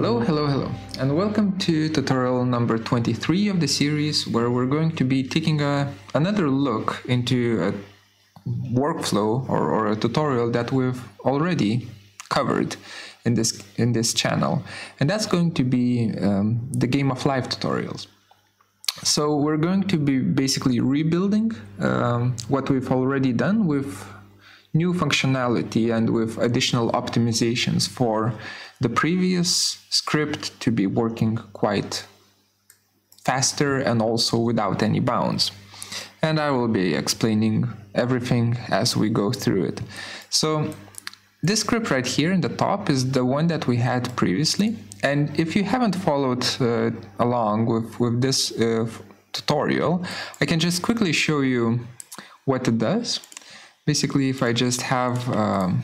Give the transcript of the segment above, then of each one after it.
Hello, hello, hello, and welcome to tutorial number 23 of the series where we're going to be taking a, another look into a workflow or, or a tutorial that we've already covered in this in this channel. And that's going to be um, the game of life tutorials. So we're going to be basically rebuilding um, what we've already done with new functionality and with additional optimizations for the previous script to be working quite faster and also without any bounds. And I will be explaining everything as we go through it. So this script right here in the top is the one that we had previously. And if you haven't followed uh, along with, with this uh, tutorial, I can just quickly show you what it does basically if I just have um,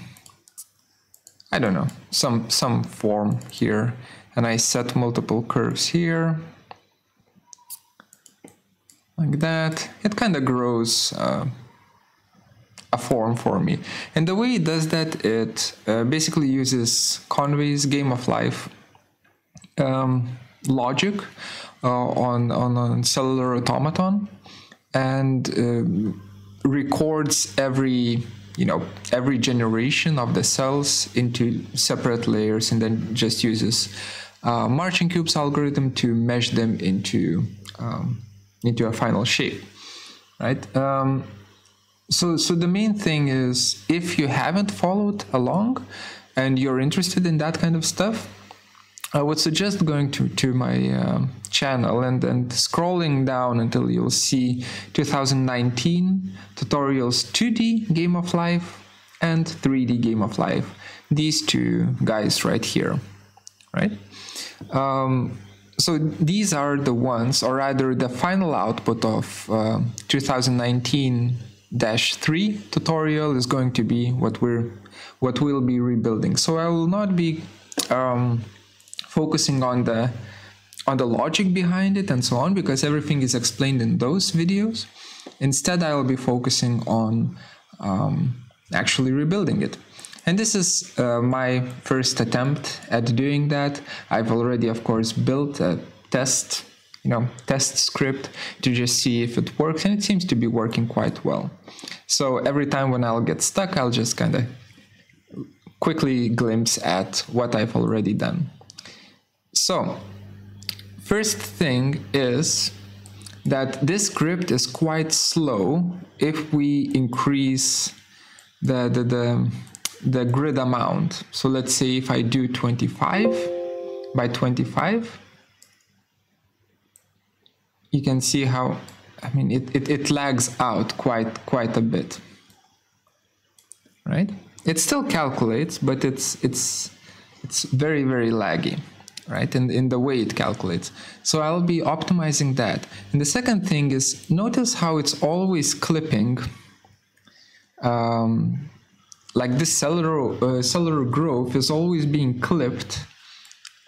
I don't know some some form here and I set multiple curves here like that it kind of grows uh, a form for me. And the way it does that it uh, basically uses Conway's game of life um, logic uh, on, on a cellular automaton and um, records every you know every generation of the cells into separate layers and then just uses uh, Marching Cubes algorithm to mesh them into um, into a final shape right? Um, so so the main thing is if you haven't followed along and you're interested in that kind of stuff I would suggest going to, to my uh, channel and, and scrolling down until you'll see 2019 tutorials 2D Game of Life and 3D Game of Life. These two guys right here, right? Um, so these are the ones, or rather the final output of uh, 2019 3 tutorial is going to be what we're what we'll be rebuilding. So I will not be um, focusing on the on the logic behind it and so on because everything is explained in those videos. Instead, I will be focusing on um, actually rebuilding it. And this is uh, my first attempt at doing that. I've already, of course, built a test, you know, test script to just see if it works, and it seems to be working quite well. So every time when I'll get stuck, I'll just kind of quickly glimpse at what I've already done. So, first thing is that this script is quite slow if we increase the, the, the, the grid amount. So let's say if I do 25 by 25, you can see how, I mean, it, it, it lags out quite, quite a bit, right? It still calculates, but it's, it's, it's very, very laggy right? And in the way it calculates. So I'll be optimizing that. And the second thing is notice how it's always clipping. Um, like this cellular uh, cellular growth is always being clipped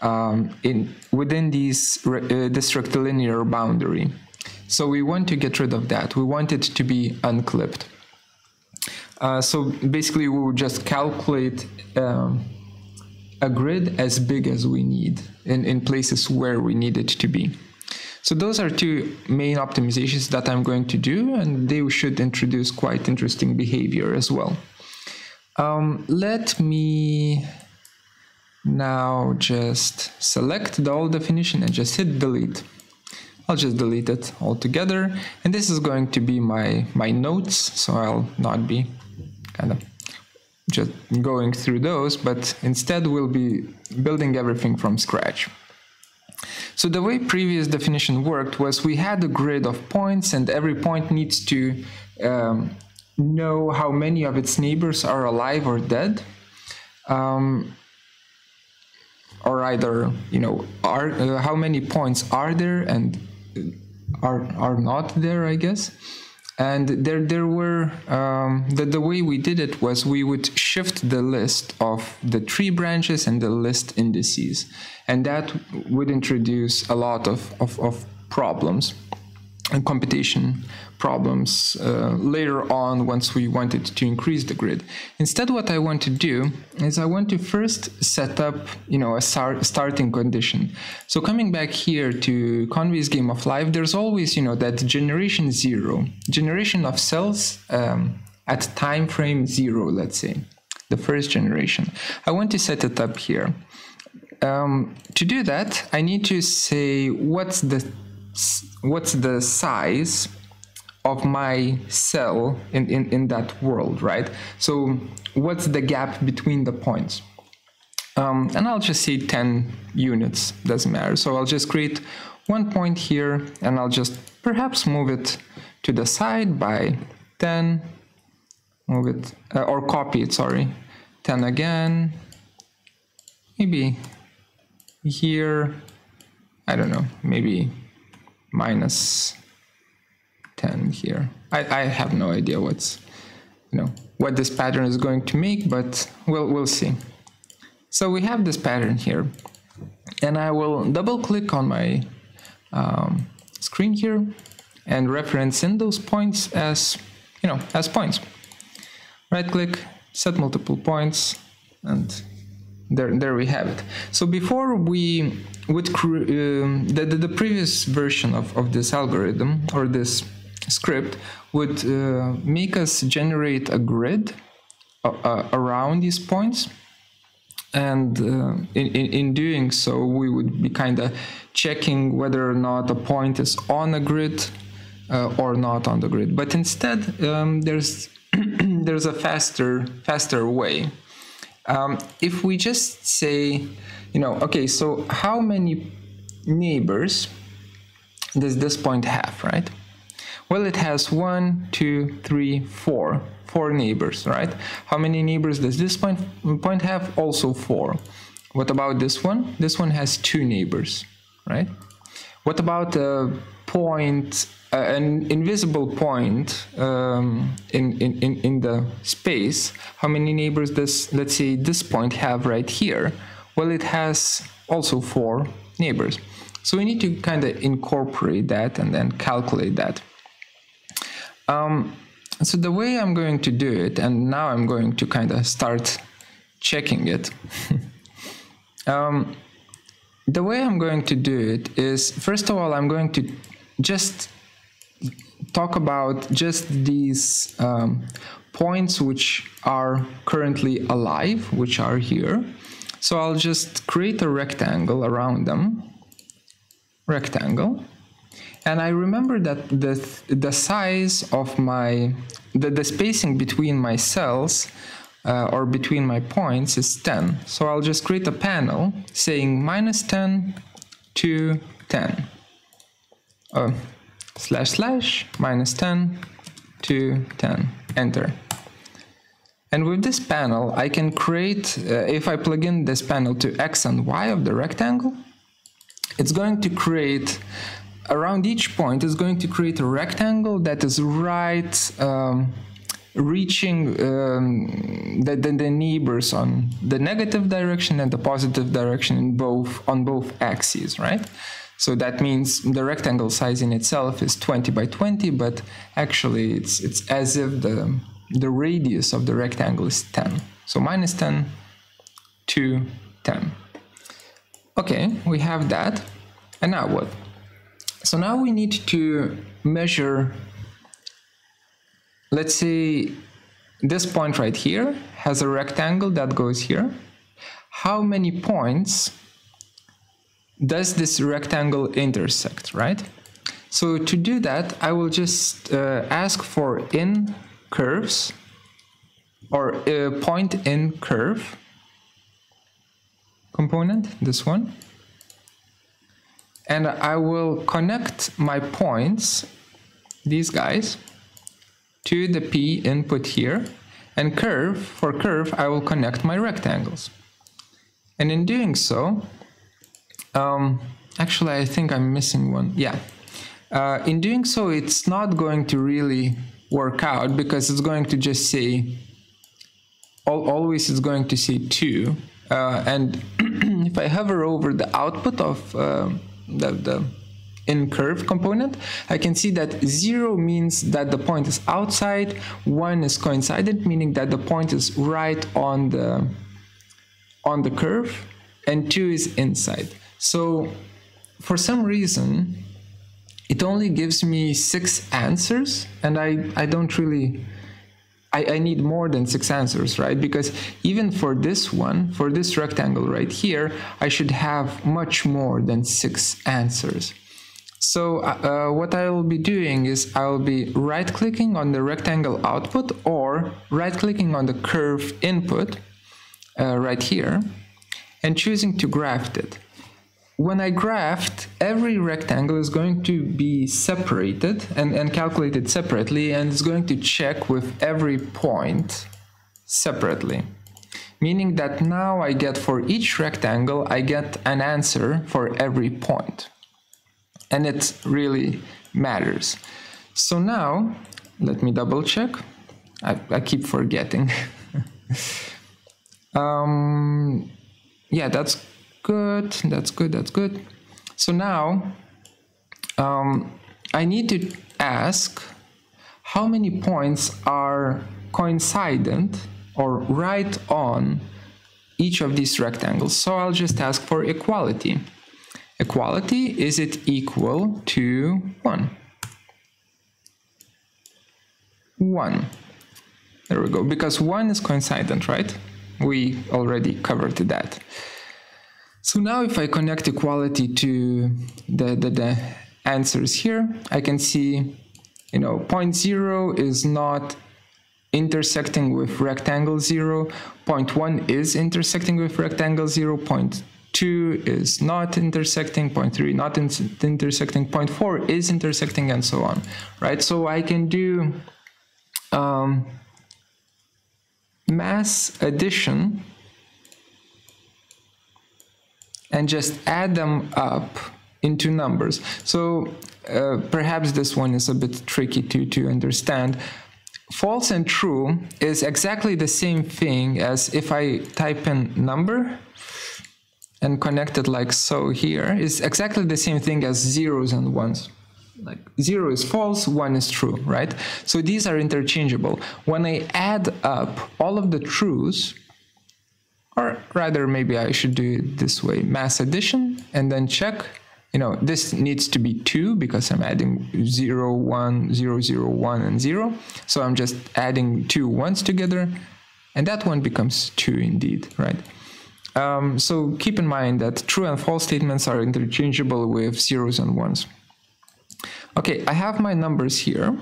um, in within these uh, this rectilinear boundary. So we want to get rid of that. We want it to be unclipped. Uh, so basically, we will just calculate. Um, a grid as big as we need in, in places where we need it to be. So those are two main optimizations that I'm going to do, and they should introduce quite interesting behavior as well. Um, let me now just select the old definition and just hit delete. I'll just delete it altogether. And this is going to be my, my notes, so I'll not be kind of just going through those, but instead we'll be building everything from scratch. So the way previous definition worked was we had a grid of points and every point needs to um, know how many of its neighbors are alive or dead. Um, or either, you know, are uh, how many points are there and are, are not there, I guess and there there were um, the, the way we did it was we would shift the list of the tree branches and the list indices. And that would introduce a lot of, of, of problems computation problems uh, later on once we wanted to increase the grid. Instead, what I want to do is I want to first set up, you know, a start starting condition. So coming back here to Conway's game of life, there's always, you know, that generation zero, generation of cells um, at time frame zero, let's say, the first generation. I want to set it up here. Um, to do that, I need to say what's the what's the size of my cell in, in, in that world, right? So what's the gap between the points? Um, and I'll just say 10 units, doesn't matter. So I'll just create one point here and I'll just perhaps move it to the side by 10, move it, uh, or copy it, sorry, 10 again, maybe here, I don't know, maybe minus 10 here. I, I have no idea what's, you know, what this pattern is going to make, but we'll, we'll see. So we have this pattern here and I will double click on my um, screen here and reference in those points as, you know, as points. Right click, set multiple points and there, there we have it. So before we would, um, the, the, the, previous version of, of this algorithm or this script would uh, make us generate a grid uh, uh around these points. And uh, in, in, in, doing so, we would be kind of checking whether or not a point is on a grid uh, or not on the grid. But instead, um, there's there's a faster faster way. Um, if we just say, you know, okay, so how many neighbors does this point have, right? Well, it has one, two, three, four, four neighbors, right? How many neighbors does this point, point have? Also four. What about this one? This one has two neighbors, right? What about a point, uh, an invisible point um, in, in, in the space? How many neighbors does, let's say, this point have right here? Well, it has also four neighbors. So we need to kind of incorporate that and then calculate that. Um, so the way I'm going to do it, and now I'm going to kind of start checking it. um, the way I'm going to do it is, first of all, I'm going to just talk about just these um, points which are currently alive, which are here. So I'll just create a rectangle around them. Rectangle. And I remember that the, the size of my, the, the spacing between my cells uh, or between my points is 10. So I'll just create a panel saying minus 10 to 10. Uh, slash slash minus 10 to 10. Enter. And with this panel, I can create, uh, if I plug in this panel to X and Y of the rectangle, it's going to create around each point is going to create a rectangle that is right um, reaching um, the, the, the, neighbors on the negative direction and the positive direction in both on both axes, right? So that means the rectangle size in itself is 20 by 20, but actually it's it's as if the the radius of the rectangle is 10. So minus 10 to 10. Okay, we have that. And now what? So now we need to measure, let's say this point right here has a rectangle that goes here. How many points does this rectangle intersect, right? So to do that, I will just uh, ask for in curves or a point in curve component, this one and I will connect my points, these guys, to the P input here, and curve, for curve, I will connect my rectangles. And in doing so, um, actually I think I'm missing one, yeah. Uh, in doing so, it's not going to really work out because it's going to just say, always it's going to say 2, uh, and if I hover over the output of uh, the, the in curve component, I can see that 0 means that the point is outside, 1 is coincident, meaning that the point is right on the, on the curve, and 2 is inside. So for some reason, it only gives me six answers, and I, I don't really I, I, need more than six answers, right? Because even for this one, for this rectangle right here, I should have much more than six answers. So uh, uh what I will be doing is I will be right clicking on the rectangle output or right clicking on the curve input uh, right here and choosing to graph it when I graphed, every rectangle is going to be separated and, and calculated separately and it's going to check with every point separately. Meaning that now I get for each rectangle, I get an answer for every point. And it really matters. So now, let me double check. I, I keep forgetting. um, yeah, that's good, that's good, that's good. So now um, I need to ask how many points are coincident or right on each of these rectangles. So I'll just ask for equality. Equality, is it equal to 1? 1. There we go, because 1 is coincident, right? We already covered that. So now if I connect equality to the, the, the answers here, I can see, you know, point zero is not intersecting with rectangle zero, point one is intersecting with rectangle zero, point two is not intersecting, point three not in intersecting, point four is intersecting, and so on, right? So I can do um, mass addition and just add them up into numbers. So uh, perhaps this one is a bit tricky to, to understand. False and true is exactly the same thing as if I type in number and connect it like so here is exactly the same thing as zeros and ones. Like zero is false, one is true, right? So these are interchangeable. When I add up all of the truths, or rather, maybe I should do it this way, mass addition, and then check, you know, this needs to be two because I'm adding 0, 1, 0, 0, 1, and 0. So I'm just adding two ones together, and that one becomes two indeed, right? Um, so keep in mind that true and false statements are interchangeable with zeros and ones. Okay, I have my numbers here.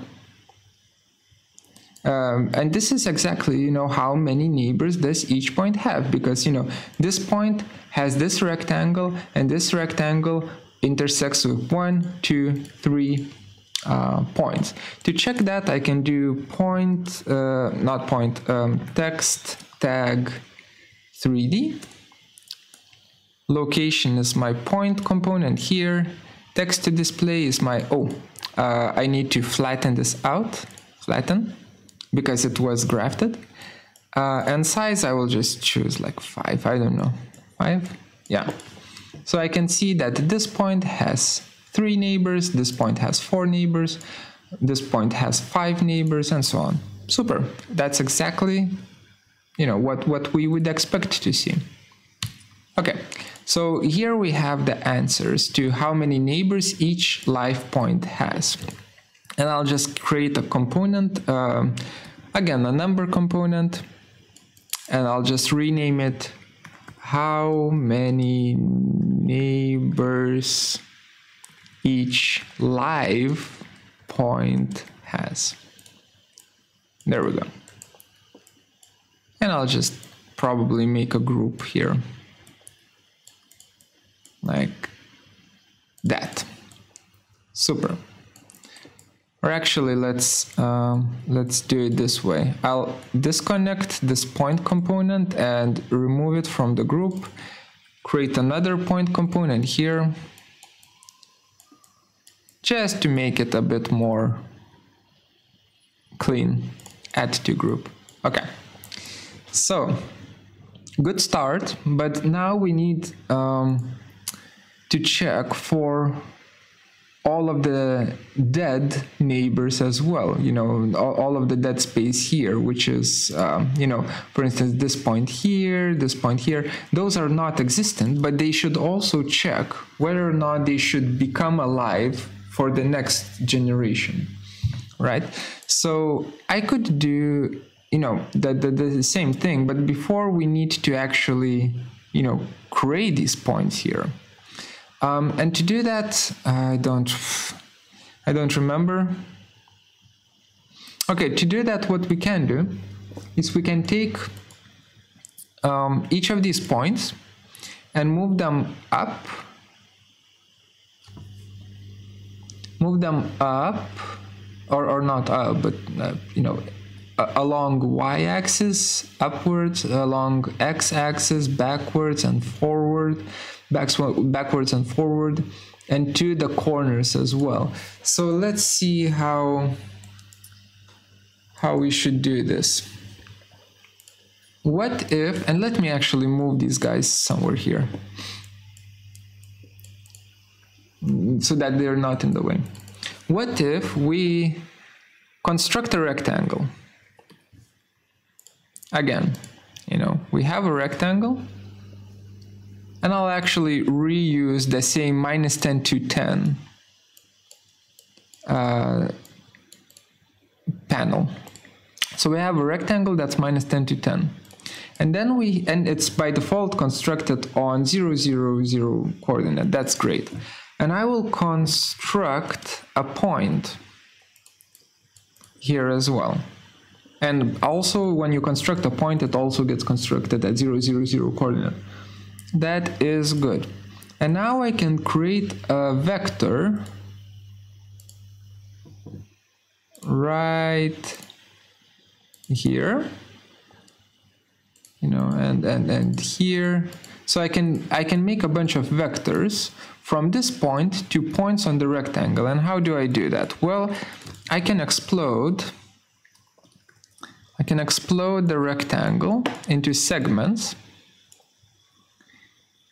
Um, and this is exactly, you know, how many neighbors does each point have because, you know, this point has this rectangle and this rectangle intersects with one, two, three uh, points. To check that, I can do point, uh, not point, um, text tag 3D. Location is my point component here. Text to display is my, oh, uh, I need to flatten this out, flatten because it was grafted. Uh, and size, I will just choose like five, I don't know, five? Yeah. So I can see that this point has three neighbors, this point has four neighbors, this point has five neighbors, and so on. Super. That's exactly, you know, what, what we would expect to see. Okay, so here we have the answers to how many neighbors each life point has and I'll just create a component, uh, again, a number component, and I'll just rename it how many neighbors each live point has. There we go. And I'll just probably make a group here. Like that. Super. Or actually, let's um, let's do it this way. I'll disconnect this point component and remove it from the group. Create another point component here, just to make it a bit more clean. Add to group. Okay. So, good start, but now we need um, to check for all of the dead neighbors as well you know all, all of the dead space here which is um, you know for instance this point here this point here those are not existent but they should also check whether or not they should become alive for the next generation right? So i could do you know the, the, the same thing but before we need to actually you know create these points here um, and to do that, I don't, I don't remember. Okay, to do that, what we can do is we can take um, each of these points and move them up, move them up, or, or not up, but uh, you know, along y-axis, upwards, along x-axis, backwards and forward, backwards and forward and to the corners as well. So let's see how how we should do this. What if, and let me actually move these guys somewhere here so that they're not in the way. What if we construct a rectangle? Again, you know, we have a rectangle and I'll actually reuse the same minus 10 to 10 uh, panel. So we have a rectangle that's minus 10 to 10. And then we, and it's by default constructed on 0, 0, 0 coordinate. That's great. And I will construct a point here as well. And also when you construct a point, it also gets constructed at 0, 0, 0 coordinate. That is good. And now I can create a vector. Right here. You know and and and here. So I can I can make a bunch of vectors from this point to points on the rectangle. And how do I do that? Well I can explode. I can explode the rectangle into segments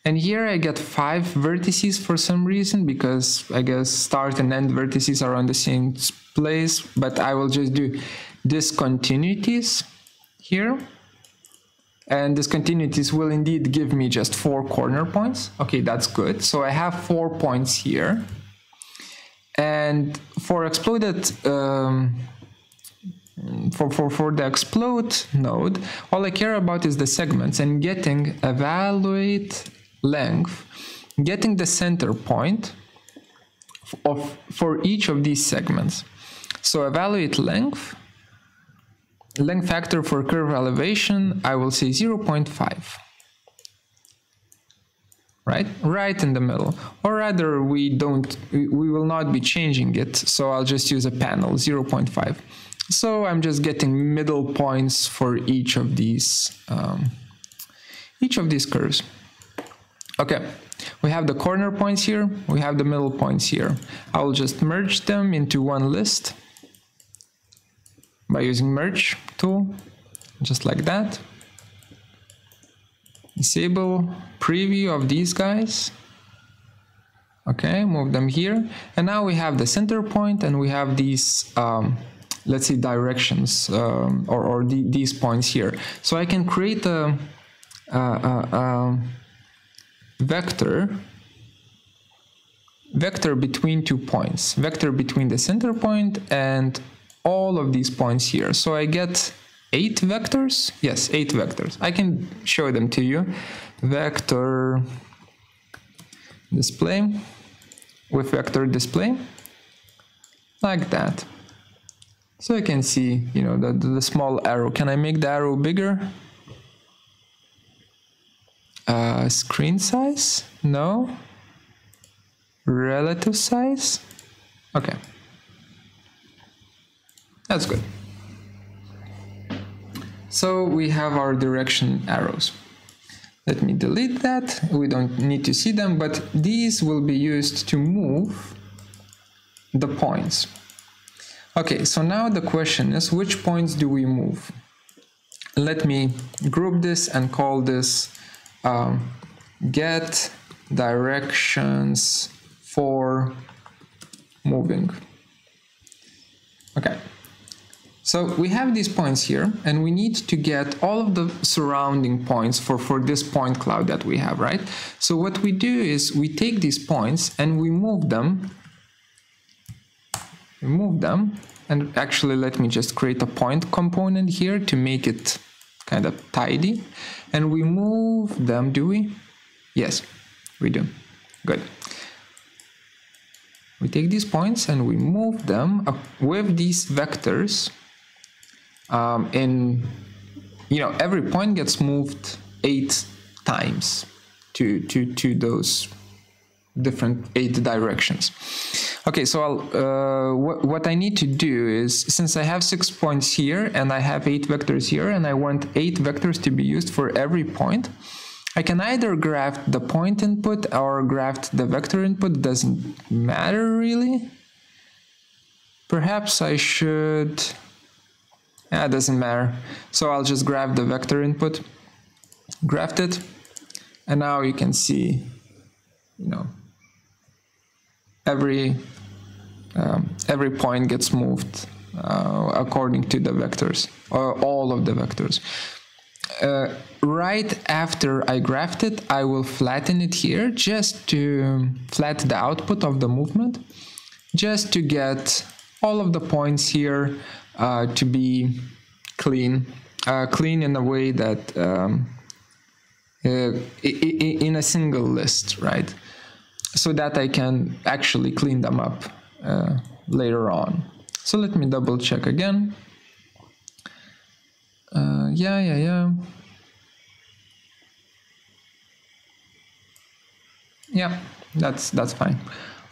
and here I get five vertices for some reason because I guess start and end vertices are on the same place, but I will just do discontinuities here. And discontinuities will indeed give me just four corner points. Okay, that's good. So I have four points here. And for exploded, um, for, for, for the explode node, all I care about is the segments and getting evaluate length, getting the center point of for each of these segments. So evaluate length, length factor for curve elevation, I will say 0.5. Right, right in the middle, or rather, we don't, we will not be changing it. So I'll just use a panel 0.5. So I'm just getting middle points for each of these, um, each of these curves. Okay, we have the corner points here, we have the middle points here. I will just merge them into one list by using merge tool, just like that. Disable preview of these guys. Okay, move them here. And now we have the center point and we have these, um, let's say directions um, or, or the, these points here. So I can create a, a, a, a vector vector between two points, vector between the center point and all of these points here. So I get eight vectors. Yes, eight vectors. I can show them to you. Vector display with vector display like that. So I can see, you know, the, the small arrow. Can I make the arrow bigger? Uh, screen size? No. Relative size? Okay. That's good. So we have our direction arrows. Let me delete that. We don't need to see them, but these will be used to move the points. Okay, so now the question is which points do we move? Let me group this and call this um, get directions for moving. Okay. So we have these points here and we need to get all of the surrounding points for, for this point cloud that we have, right? So what we do is we take these points and we move them, we move them, and actually let me just create a point component here to make it kind of tidy. And we move them, do we? Yes, we do. Good. We take these points and we move them with these vectors um, in, you know, every point gets moved eight times to, to, to those different eight directions. Okay, so uh, what, what I need to do is, since I have six points here and I have eight vectors here and I want eight vectors to be used for every point, I can either graft the point input or graft the vector input, doesn't matter really. Perhaps I should, it doesn't matter. So I'll just grab the vector input, graft it, and now you can see, you know, every um, every point gets moved uh, according to the vectors or all of the vectors. Uh, right after I graft it, I will flatten it here just to flat the output of the movement, just to get all of the points here uh, to be clean, uh, clean in a way that um, uh, in a single list, right? So that I can actually clean them up uh, later on. So let me double check again. Uh, yeah, yeah, yeah. Yeah, that's that's fine.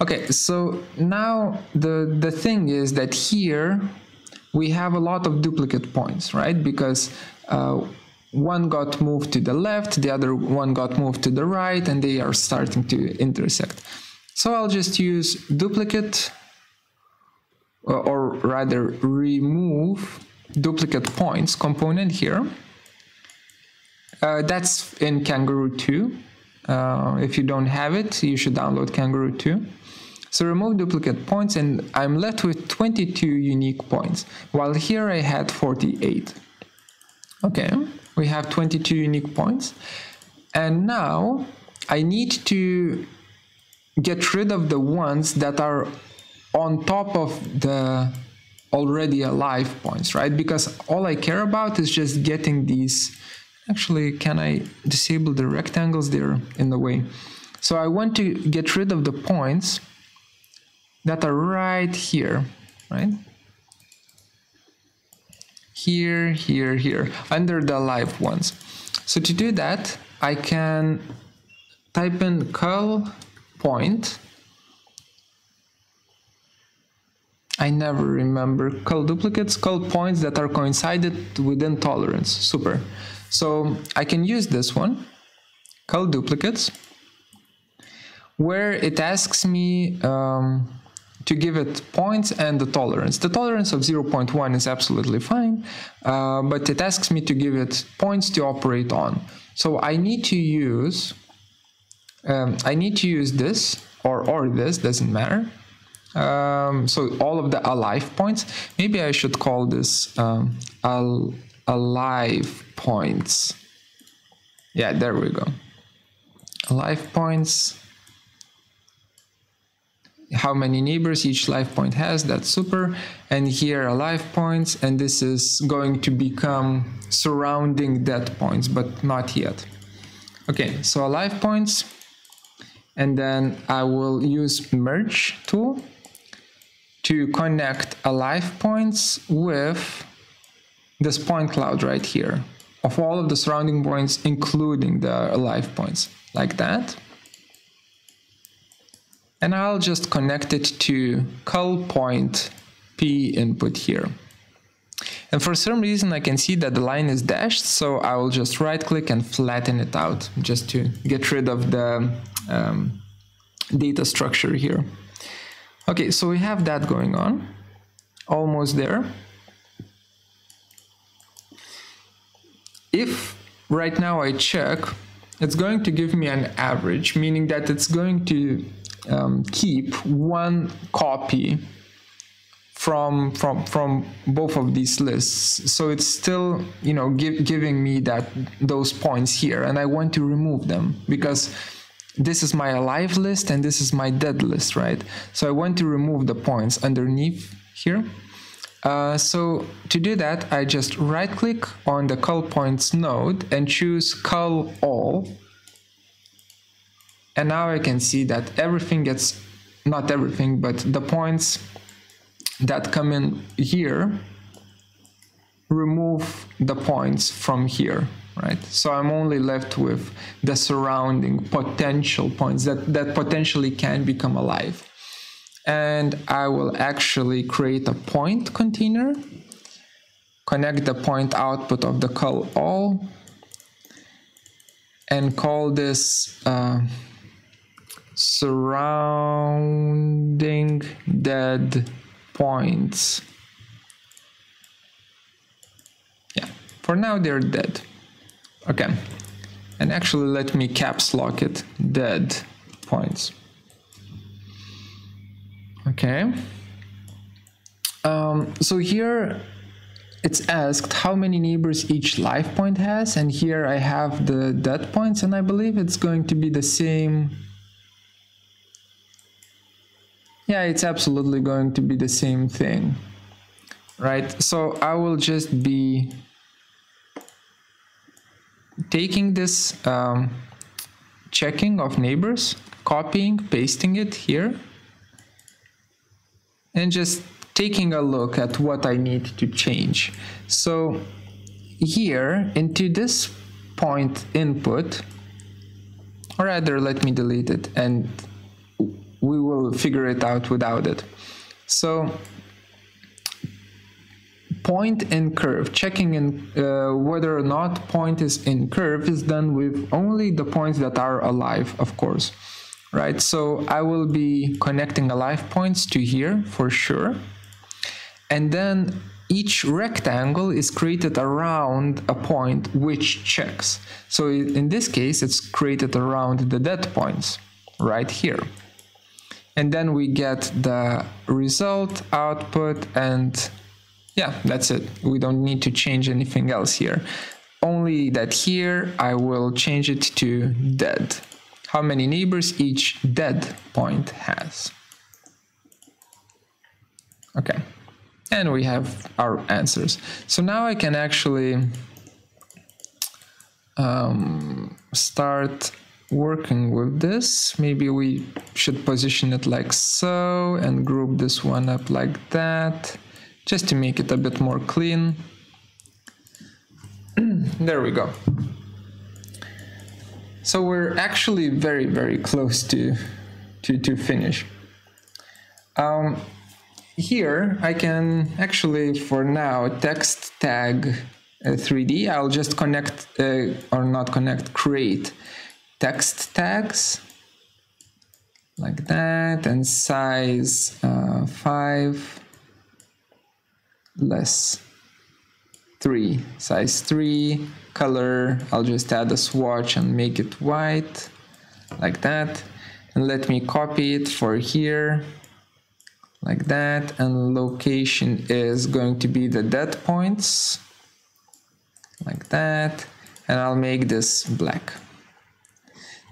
Okay, so now the the thing is that here we have a lot of duplicate points, right? Because uh, one got moved to the left, the other one got moved to the right, and they are starting to intersect. So I'll just use duplicate, or, or rather remove duplicate points component here. Uh, that's in Kangaroo 2. Uh, if you don't have it, you should download Kangaroo 2. So remove duplicate points and I'm left with 22 unique points, while here I had 48. Okay we have 22 unique points. And now I need to get rid of the ones that are on top of the already alive points, right? Because all I care about is just getting these. Actually, can I disable the rectangles there in the way? So I want to get rid of the points that are right here, right? Here, here, here, under the live ones. So to do that, I can type in cull point. I never remember cull duplicates, cull points that are coincided within tolerance. Super. So I can use this one, cull duplicates, where it asks me um, to give it points and the tolerance. The tolerance of 0.1 is absolutely fine, uh, but it asks me to give it points to operate on. So I need to use, um, I need to use this or, or this, doesn't matter. Um, so all of the alive points, maybe I should call this um, al alive points. Yeah, there we go. Alive points how many neighbors each life point has, that's super. And here are live points, and this is going to become surrounding dead points, but not yet. Okay, so alive points, and then I will use merge tool to connect alive points with this point cloud right here of all of the surrounding points, including the alive points, like that and I'll just connect it to cull point P input here. And for some reason I can see that the line is dashed, so I will just right click and flatten it out just to get rid of the um, data structure here. Okay, so we have that going on, almost there. If right now I check, it's going to give me an average, meaning that it's going to um, keep one copy from from from both of these lists. So it's still you know give, giving me that those points here and i want to remove them because this is my alive list and this is my dead list right? So i want to remove the points underneath here. Uh, so to do that i just right click on the cull points node and choose cull all and now I can see that everything gets not everything but the points that come in here remove the points from here right? So I'm only left with the surrounding potential points that that potentially can become alive. And I will actually create a point container connect the point output of the cull all and call this uh, surrounding dead points. Yeah, for now they're dead. Okay, and actually let me caps lock it, dead points. Okay, um, so here it's asked how many neighbors each life point has and here I have the dead points and I believe it's going to be the same yeah, it's absolutely going to be the same thing, right? So I will just be taking this um, checking of neighbors, copying, pasting it here, and just taking a look at what I need to change. So here into this point input, or rather let me delete it and we will figure it out without it. So point in curve, checking in uh, whether or not point is in curve is done with only the points that are alive, of course, right? So I will be connecting alive points to here for sure. And then each rectangle is created around a point which checks. So in this case, it's created around the dead points right here and then we get the result output and yeah that's it. We don't need to change anything else here. Only that here I will change it to dead. How many neighbors each dead point has? Okay. And we have our answers. So now I can actually um, start working with this. Maybe we should position it like so and group this one up like that just to make it a bit more clean. There we go. So we're actually very very close to to, to finish. Um, here I can actually for now text tag uh, 3D I'll just connect uh, or not connect create text tags like that and size uh, 5 less 3 size 3 color I'll just add a swatch and make it white like that. And let me copy it for here like that. And location is going to be the dead points like that. And I'll make this black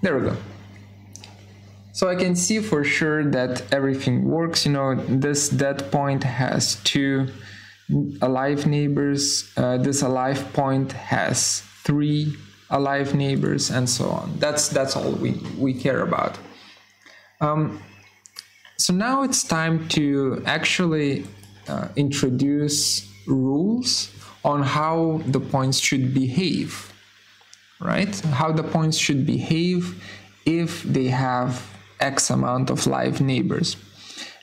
there we go. So I can see for sure that everything works. You know, this dead point has two alive neighbors. Uh, this alive point has three alive neighbors and so on. That's, that's all we, we care about. Um, so now it's time to actually uh, introduce rules on how the points should behave right? How the points should behave if they have X amount of live neighbors.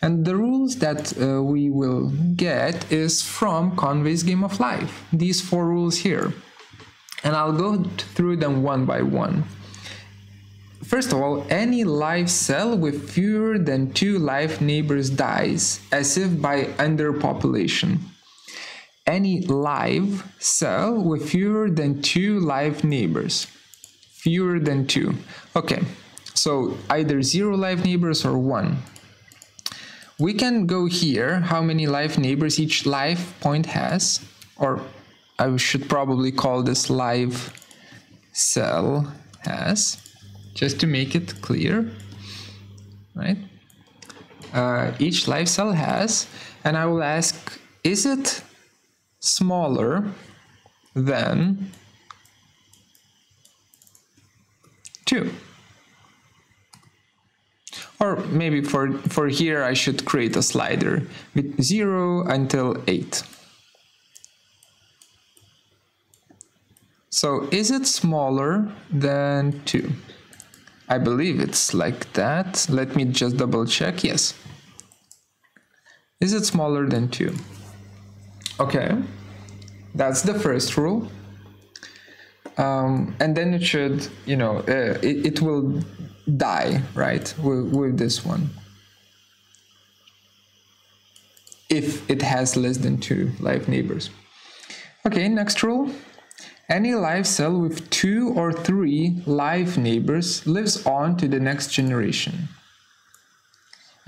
And the rules that uh, we will get is from Conway's Game of Life, these four rules here. And I'll go through them one by one. First of all, any live cell with fewer than two live neighbors dies, as if by underpopulation any live cell with fewer than two live neighbors. Fewer than two. Okay, So either zero live neighbors or one. We can go here, how many live neighbors each live point has, or I should probably call this live cell has, just to make it clear, right? Uh, each live cell has, and I will ask, is it smaller than 2? Or maybe for, for here I should create a slider with 0 until 8. So is it smaller than 2? I believe it's like that. Let me just double check. Yes. Is it smaller than 2? Okay, that's the first rule. Um, and then it should, you know, uh, it, it will die, right, with, with this one. If it has less than two live neighbors. Okay, next rule. Any live cell with two or three live neighbors lives on to the next generation.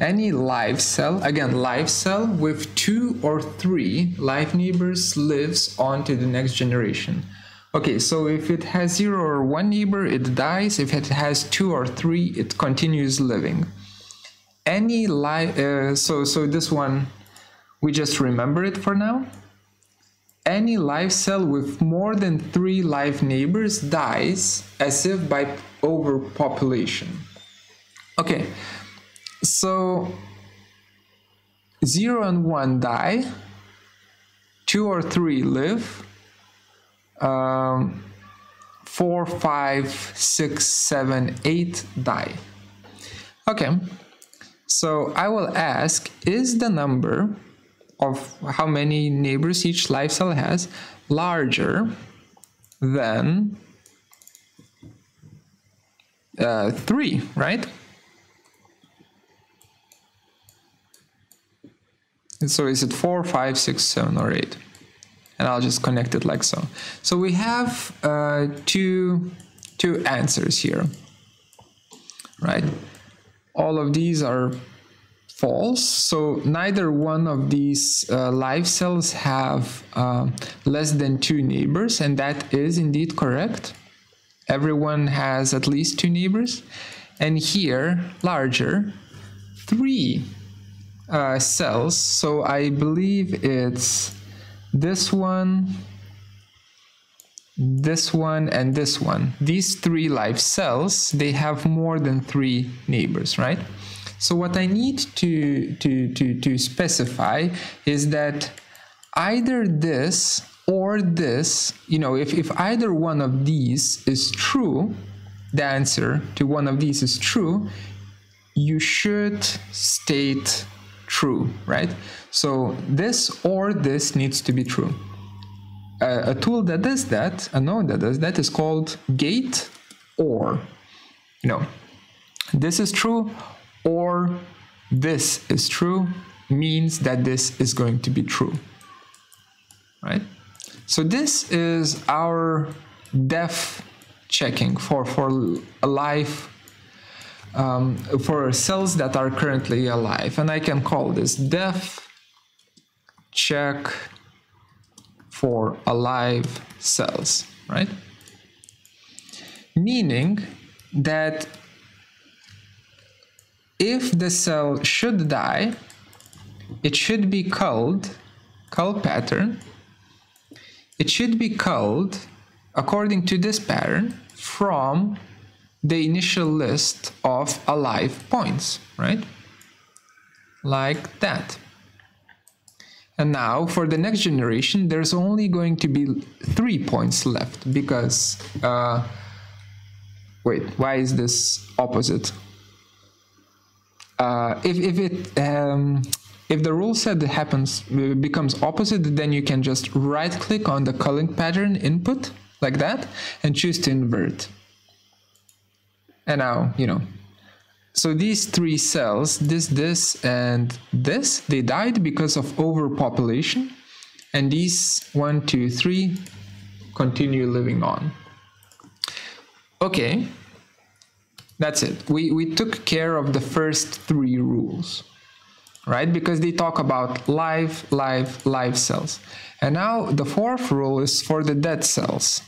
Any live cell, again, live cell with two or three live neighbors lives on to the next generation. Okay, so if it has zero or one neighbor, it dies. If it has two or three, it continues living. Any live, uh, so so this one, we just remember it for now. Any live cell with more than three live neighbors dies as if by overpopulation. Okay, so zero and one die, two or three live, um, four, five, six, seven, eight die. Okay, so I will ask, is the number of how many neighbors each live cell has larger than uh, three, right? So is it four, five, six, seven, or eight? and I'll just connect it like so. So we have uh, two, two answers here, right? All of these are false, so neither one of these uh, live cells have uh, less than two neighbors, and that is indeed correct. Everyone has at least two neighbors. And here, larger, three uh, cells, so I believe it's this one, this one, and this one. These three live cells, they have more than three neighbors, right? So what I need to, to, to, to specify is that either this or this, you know, if, if either one of these is true, the answer to one of these is true, you should state true, right? So this or this needs to be true. a tool that does that, a node that does that is called gate or. You know, this is true or this is true means that this is going to be true, right? So this is our def checking for, for a live um, for cells that are currently alive. And I can call this def check for alive cells, right? Meaning that if the cell should die, it should be called cull pattern. It should be called according to this pattern from the initial list of alive points, right? Like that. And now for the next generation, there's only going to be three points left because, uh, wait, why is this opposite? Uh, if, if it, um, if the rule set happens, becomes opposite, then you can just right click on the culling pattern input like that and choose to invert. And now, you know, so these three cells, this, this, and this, they died because of overpopulation. And these one, two, three continue living on. Okay, That's it. We, we took care of the first three rules, right? Because they talk about live, live, live cells. And now the fourth rule is for the dead cells,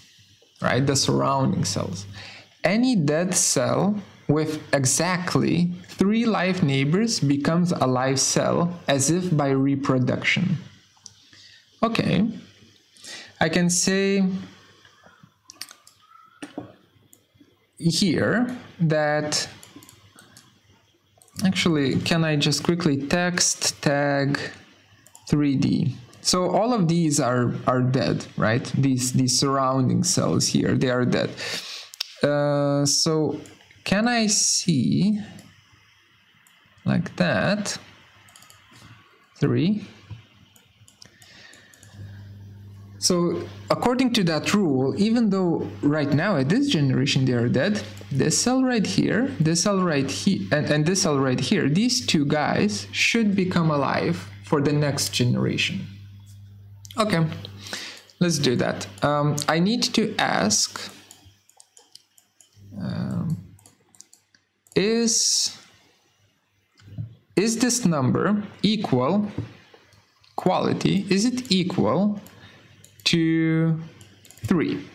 right? The surrounding cells. Any dead cell with exactly three live neighbors becomes a live cell as if by reproduction. Okay, I can say here that actually can I just quickly text tag 3D so all of these are are dead right? These these surrounding cells here they are dead uh, so can I see like that three so according to that rule, even though right now at this generation they are dead, this cell right here, this cell right here, and, and this cell right here, these two guys should become alive for the next generation. Okay, let's do that. Um, I need to ask, um, is, is this number equal, quality, is it equal to 3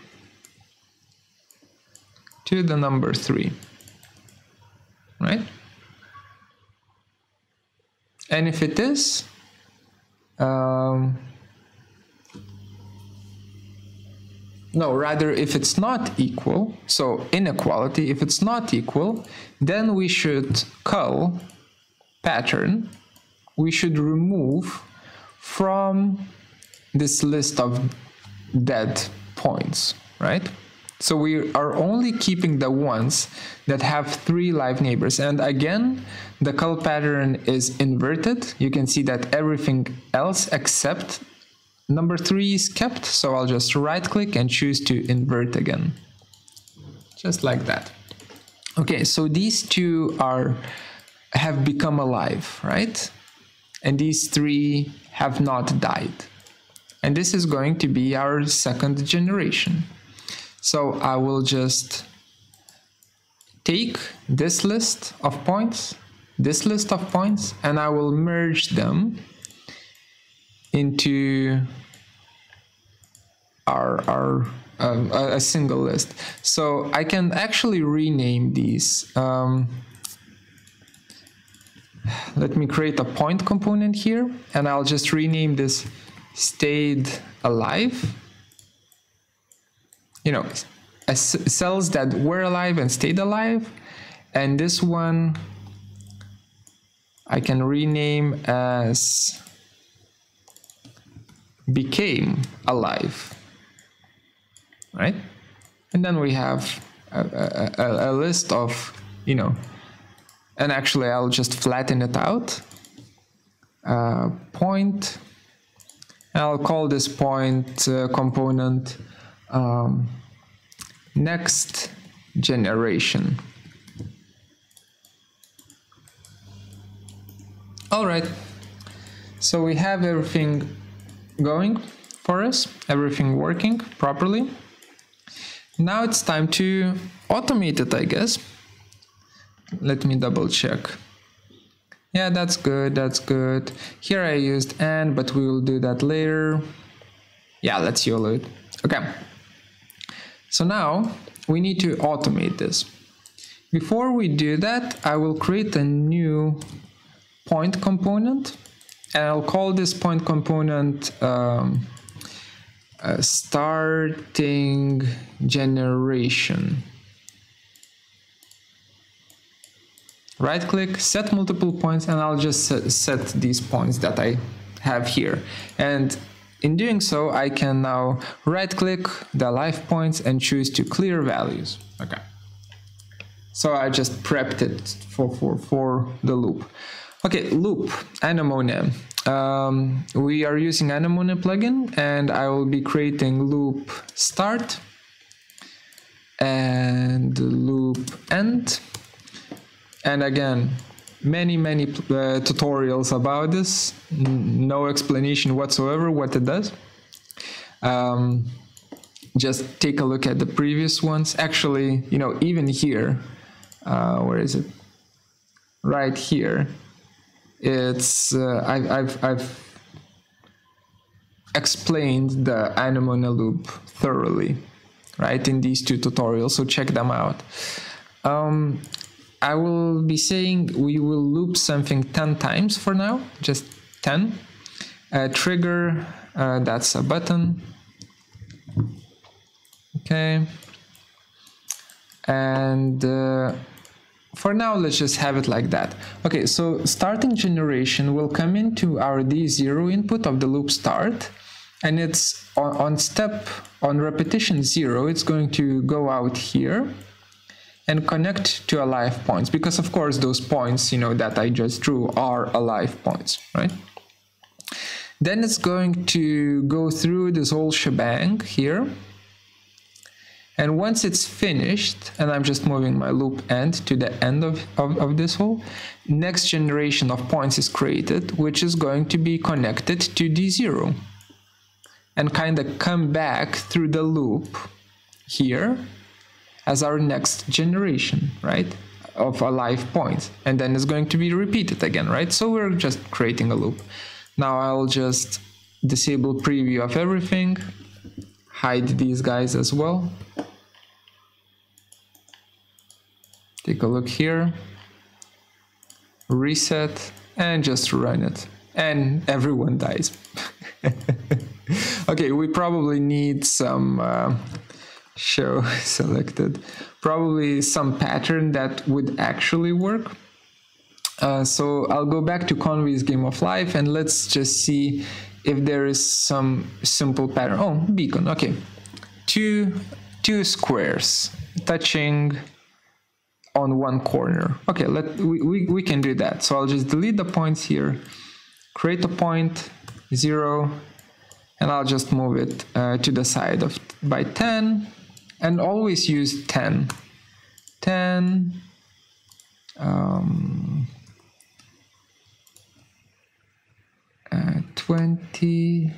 to the number 3 right? And if it is um, no rather if it's not equal so inequality if it's not equal then we should cull pattern we should remove from this list of dead points, right? So we are only keeping the ones that have three live neighbors. And again, the cull pattern is inverted. You can see that everything else except number three is kept. So I'll just right click and choose to invert again. Just like that. Okay, so these two are have become alive, right? And these three have not died and this is going to be our second generation. So I will just take this list of points, this list of points, and I will merge them into our, our um, a single list. So I can actually rename these. Um, let me create a point component here, and I'll just rename this stayed alive you know cells that were alive and stayed alive and this one I can rename as became alive. Right? And then we have a, a, a list of you know and actually I'll just flatten it out. Uh, point I'll call this point uh, component um, next generation. All right, so we have everything going for us, everything working properly. Now it's time to automate it, I guess. Let me double check. Yeah, that's good, that's good. Here I used and, but we will do that later. Yeah, let's YOLO it. Okay. So now we need to automate this. Before we do that, I will create a new point component and I'll call this point component um, starting generation. right click set multiple points and I'll just set these points that I have here. And in doing so I can now right click the life points and choose to clear values. Okay. So I just prepped it for for, for the loop okay loop anemone. Um, we are using anemone plugin and I will be creating loop start and loop end. And again many many uh, tutorials about this. No explanation whatsoever what it does. Um, just take a look at the previous ones. Actually you know even here uh, where is it? Right here. It's uh, I've, I've I've explained the anemone loop thoroughly, right, in these two tutorials. So check them out. Um, I will be saying we will loop something 10 times for now, just 10. Uh, trigger, uh, that's a button. Okay. And uh, for now, let's just have it like that. Okay, so starting generation will come into our D0 input of the loop start. And it's on, on step, on repetition zero, it's going to go out here and connect to alive points because of course those points you know that I just drew are alive points right then it's going to go through this whole shebang here and once it's finished and I'm just moving my loop end to the end of, of, of this whole, next generation of points is created which is going to be connected to D0 and kind of come back through the loop here as our next generation, right? Of alive points. And then it's going to be repeated again, right? So we're just creating a loop. Now I'll just disable preview of everything, hide these guys as well. Take a look here, reset, and just run it. And everyone dies. okay, we probably need some uh, show selected. Probably some pattern that would actually work. Uh, so I'll go back to Conway's Game of Life and let's just see if there is some simple pattern. Oh, beacon, okay. Two, two squares touching on one corner. Okay, let we, we, we can do that. So I'll just delete the points here, create a point, zero, and I'll just move it uh, to the side of by 10 and always use 10 10 um, uh, 20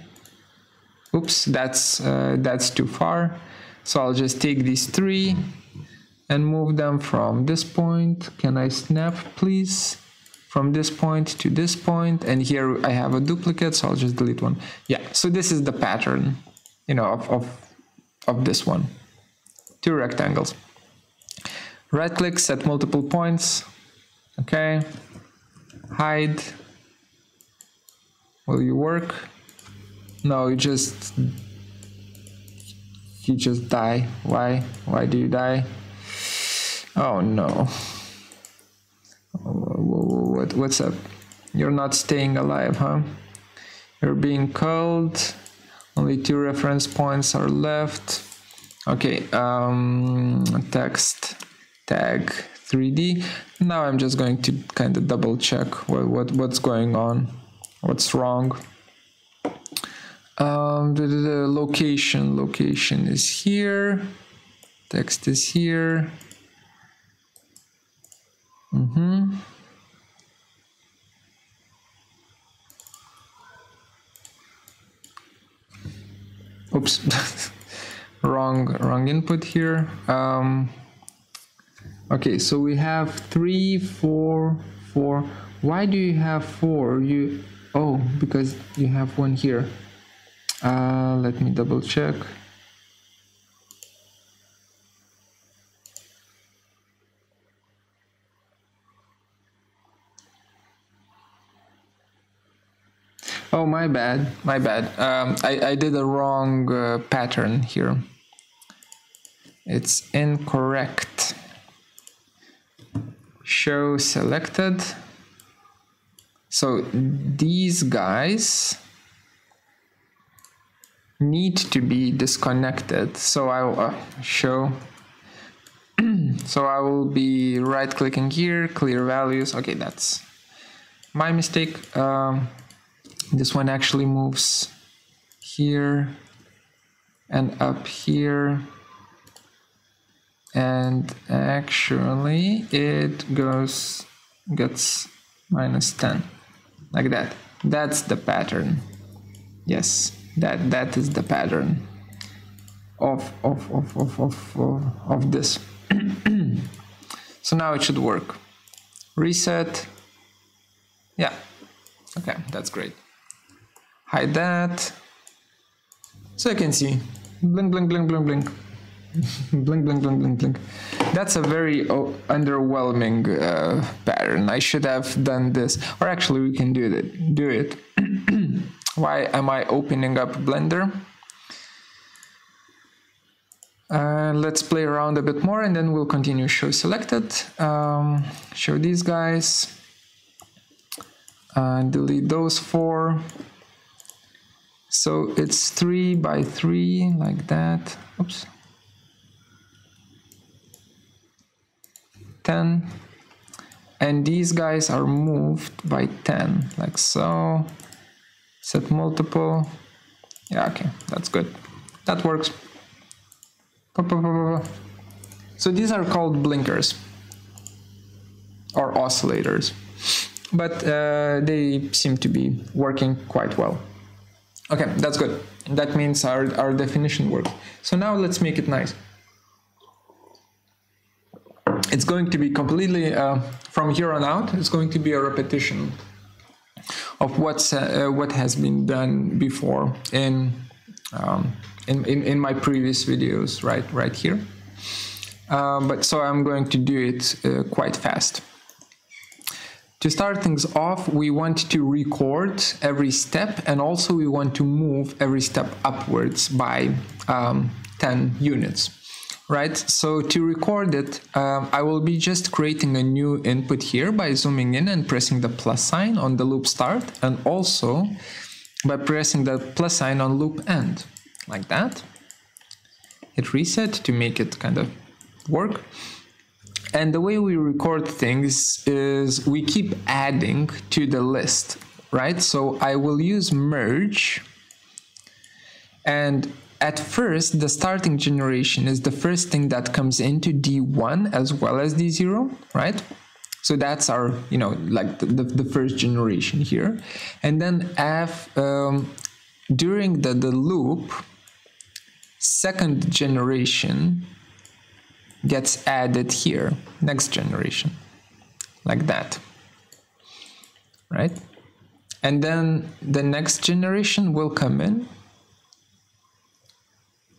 oops that's uh, that's too far so I'll just take these three and move them from this point can I snap please from this point to this point and here I have a duplicate so I'll just delete one yeah so this is the pattern you know of, of, of this one two rectangles. Right click, set multiple points. Okay. Hide. Will you work? No, you just you just die. Why? Why do you die? Oh no. What, what's up? You're not staying alive, huh? You're being called. Only two reference points are left. Okay, um, text tag 3D. Now I'm just going to kind of double check what, what what's going on, what's wrong. Um, the, the location location is here, text is here. Mm-hmm. Oops. wrong wrong input here um, okay so we have three four four why do you have four you oh because you have one here uh, let me double check Oh, my bad, my bad. Um, I, I did a wrong uh, pattern here. It's incorrect. Show selected. So these guys need to be disconnected. So I will uh, show. so I will be right clicking here, clear values. Okay, that's my mistake. Um, this one actually moves here and up here and actually it goes gets minus 10 like that that's the pattern yes that that is the pattern of of of of of, of, of this So now it should work. Reset. Yeah. Okay, that's great. Hide that. So you can see, blink, blink, blink, blink, blink. blink, blink, blink, blink, blink. That's a very oh, underwhelming uh, pattern. I should have done this, or actually we can do it. Do it. Why am I opening up Blender? Uh, let's play around a bit more and then we'll continue show selected. Um, show these guys. Uh, delete those four. So it's three by three like that. Oops. 10 and these guys are moved by 10 like so. Set multiple. Yeah okay that's good. That works. So these are called blinkers. Or oscillators. But uh, they seem to be working quite well. Okay that's good. That means our, our definition worked. So now let's make it nice it's going to be completely uh, from here on out it's going to be a repetition of what's uh, what has been done before in, um, in, in in my previous videos right right here. Uh, but so I'm going to do it uh, quite fast. To start things off we want to record every step and also we want to move every step upwards by um, 10 units right? So to record it, um, I will be just creating a new input here by zooming in and pressing the plus sign on the loop start and also by pressing the plus sign on loop end, like that. Hit reset to make it kind of work. And the way we record things is we keep adding to the list, right? So I will use merge and at first, the starting generation is the first thing that comes into D1 as well as D0, right? So that's our, you know, like the, the, the first generation here. And then F, um, during the, the loop, second generation gets added here, next generation, like that, right? And then the next generation will come in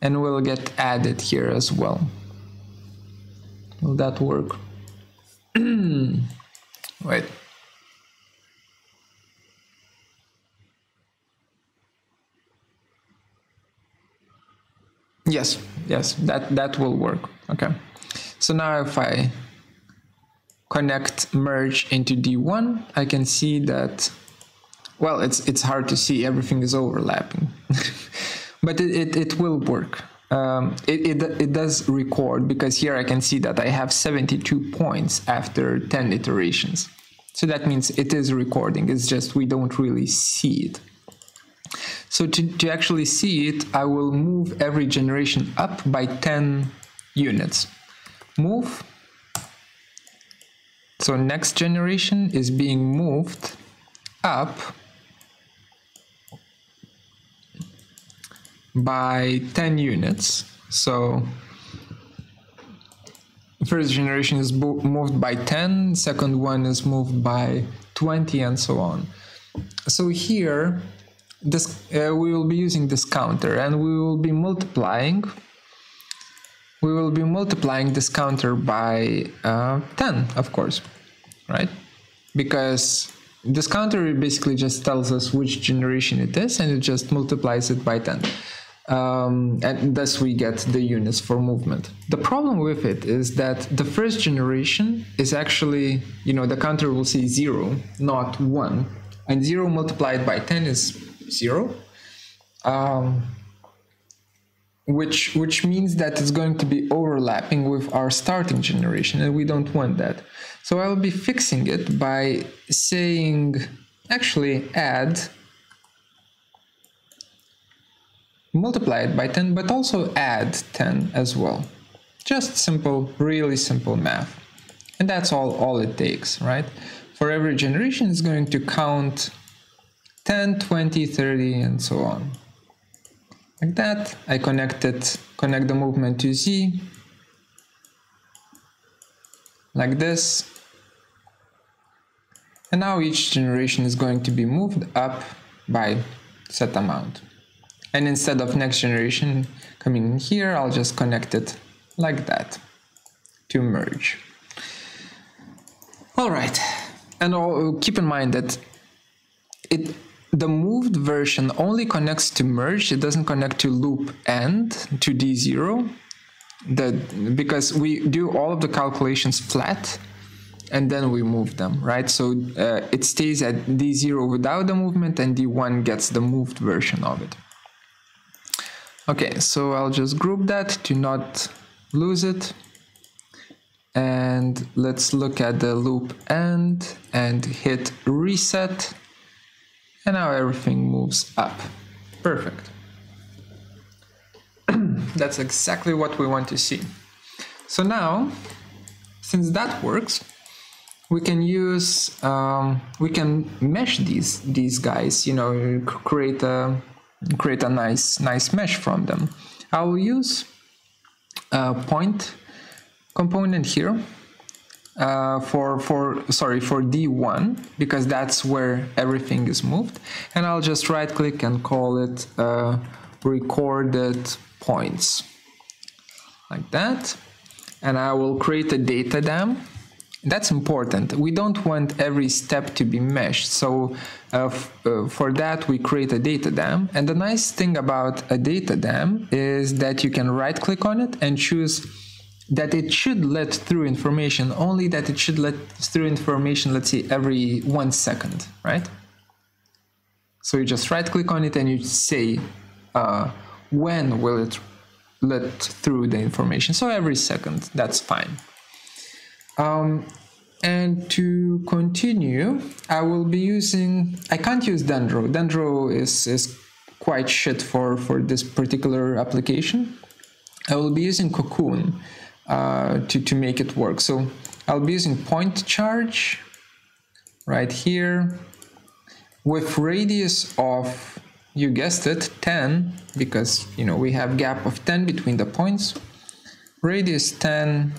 and will get added here as well. Will that work? Wait. Yes, yes, that, that will work. Okay. So now if I connect merge into D1, I can see that, well, it's, it's hard to see, everything is overlapping. but it, it, it will work. Um, it, it, it does record because here I can see that I have 72 points after 10 iterations. So that means it is recording, it's just we don't really see it. So to, to actually see it, I will move every generation up by 10 units. Move. So next generation is being moved up by 10 units. So first generation is moved by 10, second one is moved by 20 and so on. So here this uh, we will be using this counter and we will be multiplying we will be multiplying this counter by uh, 10 of course right because this counter basically just tells us which generation it is and it just multiplies it by 10 um, and thus we get the units for movement. The problem with it is that the first generation is actually, you know, the counter will say zero, not one, and zero multiplied by 10 is zero. Um, which which means that it's going to be overlapping with our starting generation and we don't want that so i'll be fixing it by saying actually add multiply it by 10, but also add 10 as well. Just simple, really simple math. And that's all, all it takes, right? For every generation, it's going to count 10, 20, 30, and so on. Like that, I connect it, connect the movement to Z. like this. And now each generation is going to be moved up by set amount. And instead of next generation coming in here, I'll just connect it like that to merge. All right, and I'll keep in mind that it the moved version only connects to merge. It doesn't connect to loop end to D0. That because we do all of the calculations flat and then we move them, right? So uh, it stays at D0 without the movement and D1 gets the moved version of it. Okay, so I'll just group that to not lose it. And let's look at the loop end and hit reset. And now everything moves up. Perfect. That's exactly what we want to see. So now, since that works, we can use, um, we can mesh these these guys, you know, create a create a nice nice mesh from them. I will use a point component here uh, for for sorry for D1 because that's where everything is moved and I'll just right click and call it uh, recorded points like that and I will create a data dam that's important. We don't want every step to be meshed. So uh, for that, we create a data dam. And the nice thing about a data dam is that you can right click on it and choose that it should let through information, only that it should let through information, let's say every one second, right? So you just right click on it and you say, uh, when will it let through the information? So every second, that's fine. Um, and to continue, I will be using, I can't use Dendro. Dendro is, is quite shit for, for this particular application. I will be using Cocoon uh, to, to make it work. So I'll be using point charge right here with radius of, you guessed it, 10, because, you know, we have gap of 10 between the points. Radius 10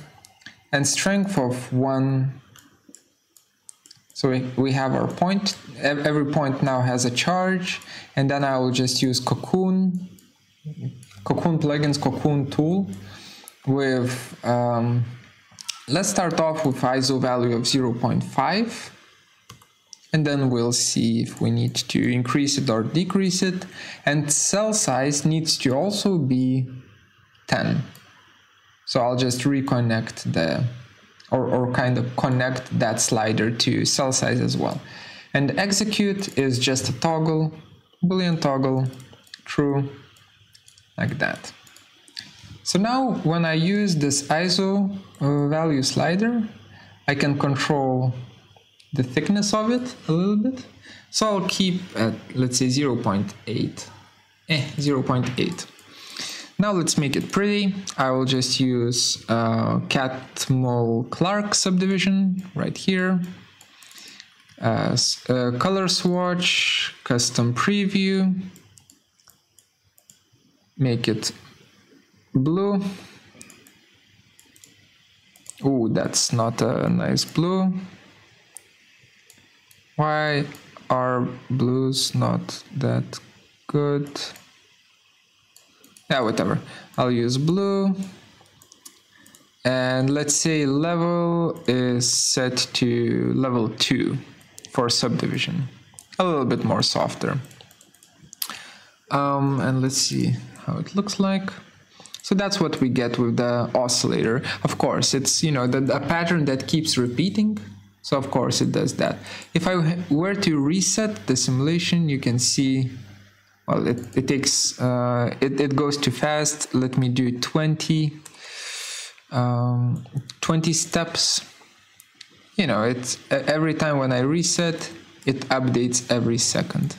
and strength of 1 so we, we have our point. Every point now has a charge. And then I will just use cocoon cocoon plugins cocoon tool with um, let's start off with ISO value of 0.5 and then we'll see if we need to increase it or decrease it. And cell size needs to also be 10 so I'll just reconnect the, or, or kind of connect that slider to cell size as well. And execute is just a toggle, boolean toggle, true, like that. So now when I use this ISO uh, value slider, I can control the thickness of it a little bit. So I'll keep at, let's say 0.8, eh, 0.8. Now let's make it pretty. I will just use uh, Catmull Clark subdivision right here. As a color swatch, custom preview. Make it blue. Oh, that's not a nice blue. Why are blues not that good? Yeah whatever. I'll use blue. And let's say level is set to level 2 for subdivision. A little bit more softer. Um, and let's see how it looks like. So that's what we get with the oscillator. Of course it's you know the, a pattern that keeps repeating. So of course it does that. If I were to reset the simulation you can see well it, it takes uh, it, it goes too fast. Let me do 20 um, 20 steps. You know it's every time when I reset it updates every second.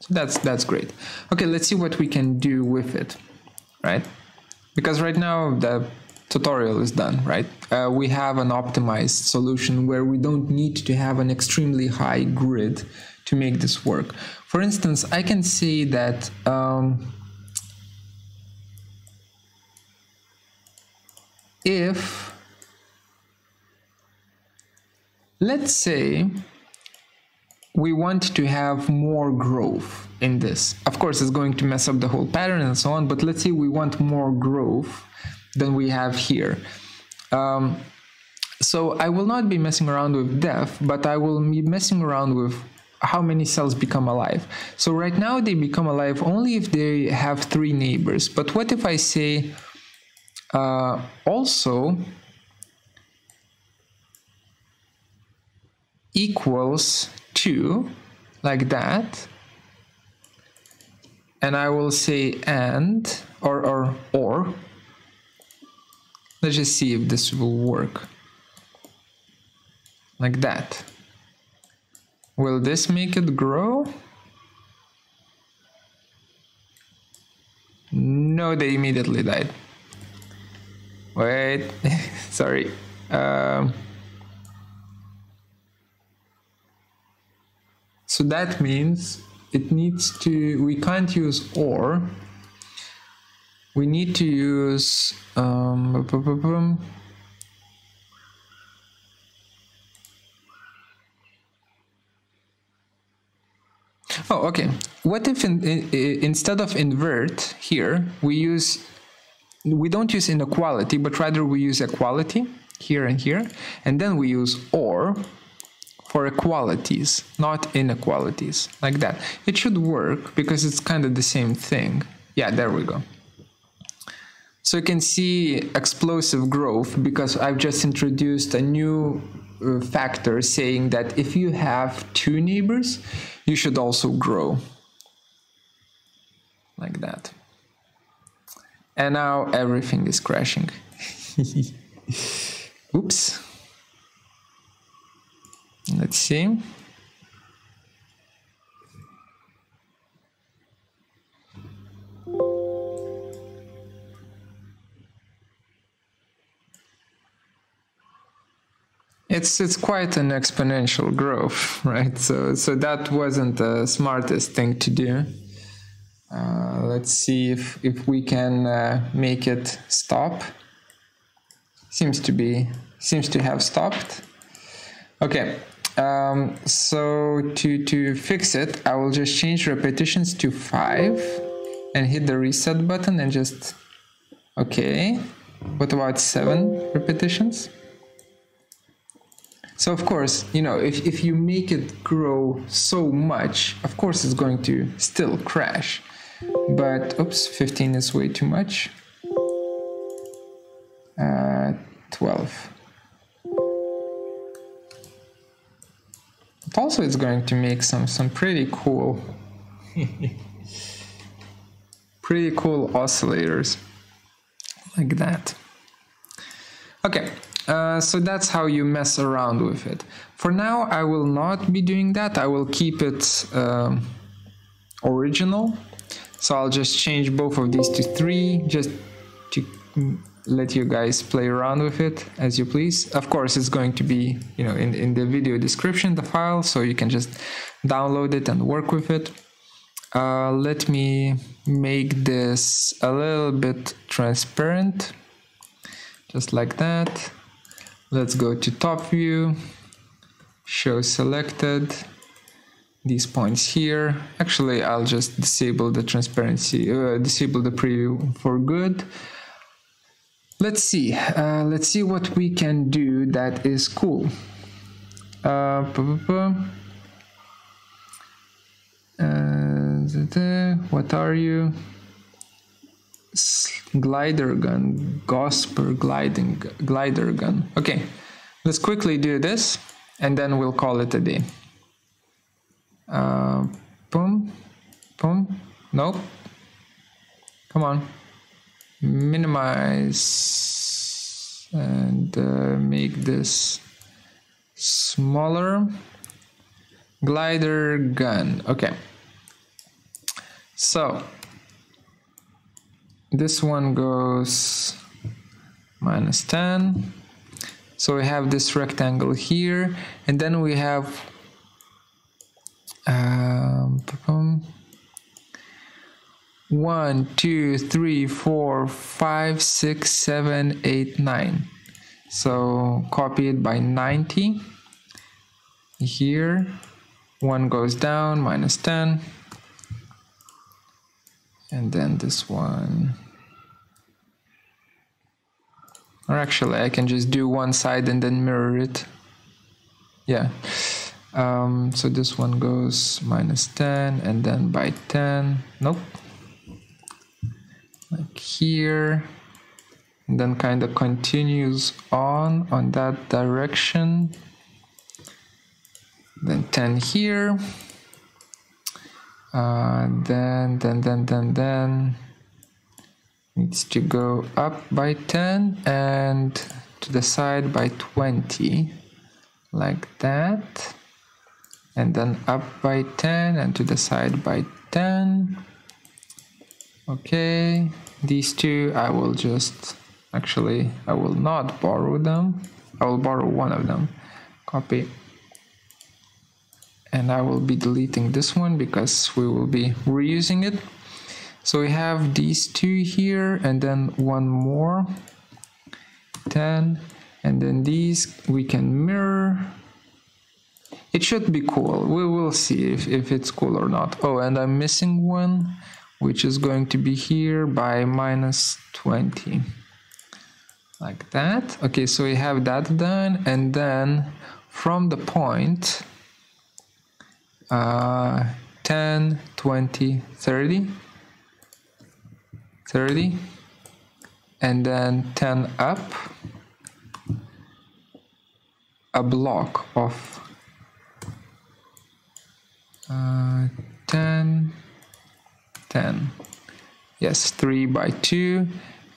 So that's that's great. Okay let's see what we can do with it right? Because right now the tutorial is done right? Uh, we have an optimized solution where we don't need to have an extremely high grid to make this work. For instance, I can say that um, if let's say we want to have more growth in this. Of course, it's going to mess up the whole pattern and so on, but let's say we want more growth than we have here. Um, so I will not be messing around with def, but I will be messing around with how many cells become alive. So right now they become alive only if they have three neighbors. But what if I say uh, also equals 2 like that and I will say and or or or let's just see if this will work like that will this make it grow? No they immediately died. Wait sorry. Um, So that means it needs to, we can't use or, we need to use, um, Oh, okay. What if in, in, instead of invert here, we use, we don't use inequality, but rather we use equality here and here, and then we use or, for equalities, not inequalities, like that. It should work because it's kind of the same thing. Yeah, there we go. So you can see explosive growth because I've just introduced a new uh, factor saying that if you have two neighbors, you should also grow like that. And now everything is crashing. Oops. Let's see. It's it's quite an exponential growth, right? So so that wasn't the smartest thing to do. Uh, let's see if if we can uh, make it stop. Seems to be seems to have stopped. Okay, um, so to, to fix it, I will just change repetitions to 5 and hit the reset button and just, okay. What about 7 repetitions? So of course, you know, if, if you make it grow so much, of course it's going to still crash. But, oops, 15 is way too much. Uh, 12. But also it's going to make some some pretty cool pretty cool oscillators like that okay uh, so that's how you mess around with it for now I will not be doing that I will keep it um, original so I'll just change both of these to three just to let you guys play around with it as you please. Of course, it's going to be, you know, in, in the video description, the file, so you can just download it and work with it. Uh, let me make this a little bit transparent, just like that. Let's go to top view, show selected, these points here. Actually, I'll just disable the transparency, uh, disable the preview for good. Let's see. Uh, let's see what we can do that is cool. Uh, uh, what are you? Glider gun, Gosper gliding glider gun. Okay, let's quickly do this, and then we'll call it a day. Uh, boom, boom. Nope. Come on minimize and uh, make this smaller glider gun okay so this one goes minus 10 so we have this rectangle here and then we have um, one, two, three, four, five, six, seven, eight, nine. So copy it by 90 here one goes down minus 10 and then this one or actually I can just do one side and then mirror it. Yeah. Um, so this one goes minus 10 and then by 10 nope. Like here. And then kind of continues on on that direction. Then 10 here. Uh, then then then then then needs to go up by 10 and to the side by 20 like that. And then up by 10 and to the side by 10 okay these two I will just actually I will not borrow them. I will borrow one of them. Copy. And I will be deleting this one because we will be reusing it so we have these two here and then one more. 10 and then these we can mirror. It should be cool. We will see if, if it's cool or not. Oh and I'm missing one which is going to be here by minus 20 like that. Okay so we have that done and then from the point uh, 10 20 30 30 and then 10 up. A block of uh, 10 10 yes 3 by 2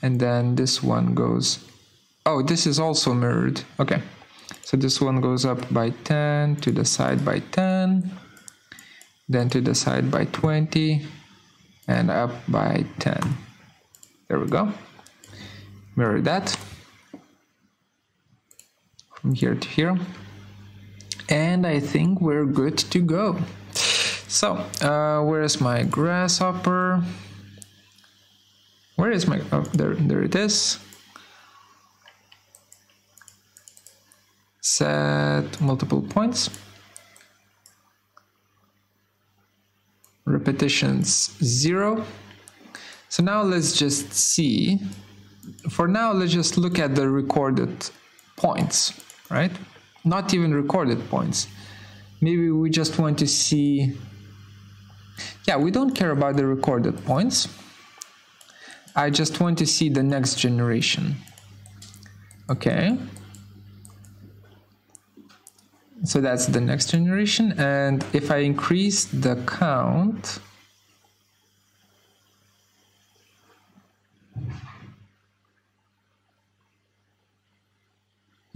and then this one goes oh this is also mirrored. Okay. So this one goes up by 10 to the side by 10 then to the side by 20 and up by 10 there we go. Mirror that. From here to here. And I think we're good to go. So uh, where's my grasshopper? Where is my oh there there it is. Set multiple points. Repetitions zero so now let's just see. For now let's just look at the recorded points right? Not even recorded points. Maybe we just want to see. Yeah we don't care about the recorded points. I just want to see the next generation. Okay. So that's the next generation. And if I increase the count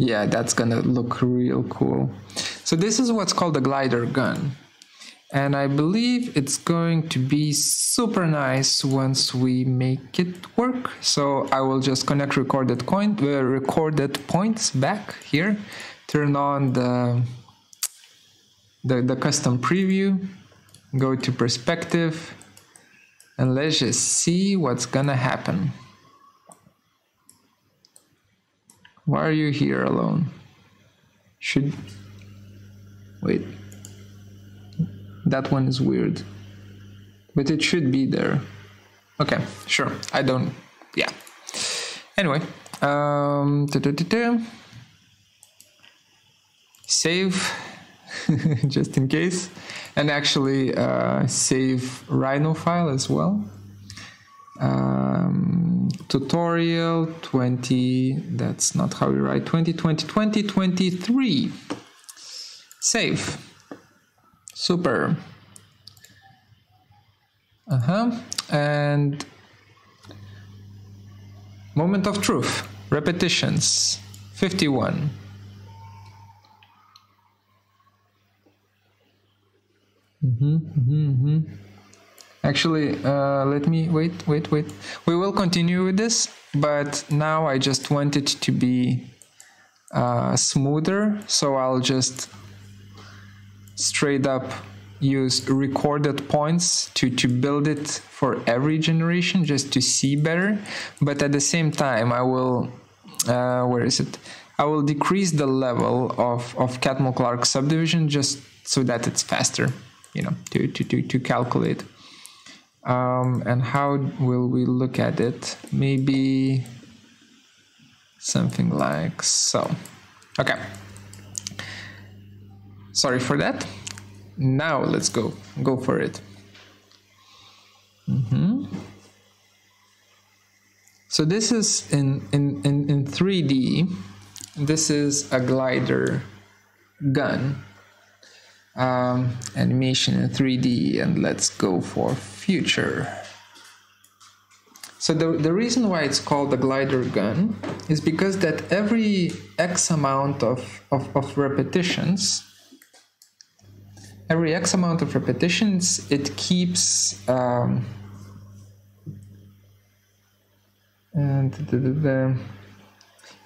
yeah that's gonna look real cool. So this is what's called a glider gun. And I believe it's going to be super nice once we make it work. So I will just connect recorded coin uh, recorded points back here. Turn on the, the, the custom preview, go to perspective, and let's just see what's gonna happen. Why are you here alone? Should, wait, that one is weird, but it should be there. Okay, sure, I don't, yeah. Anyway, um, save just in case and actually uh, save Rhino file as well. Um, tutorial 20, that's not how you write 20, 20, 20, 23. Save. Super. Uh-huh. And moment of truth. Repetitions. 51. Mm-hmm, mm-hmm, mm-hmm. Actually, uh, let me wait, wait, wait. We will continue with this, but now I just want it to be uh, smoother, so I'll just straight up use recorded points to, to build it for every generation just to see better. But at the same time, I will, uh, where is it? I will decrease the level of, of Catmull Clark subdivision just so that it's faster, you know, to, to, to, to calculate. Um, and how will we look at it? Maybe something like so. Okay. Sorry for that. Now let's go, go for it. Mm -hmm. So this is in, in, in, in 3D, this is a glider gun um, animation in 3D and let's go for future. So the, the reason why it's called the glider gun is because that every X amount of, of, of repetitions, every X amount of repetitions, it keeps um, and the, the, the,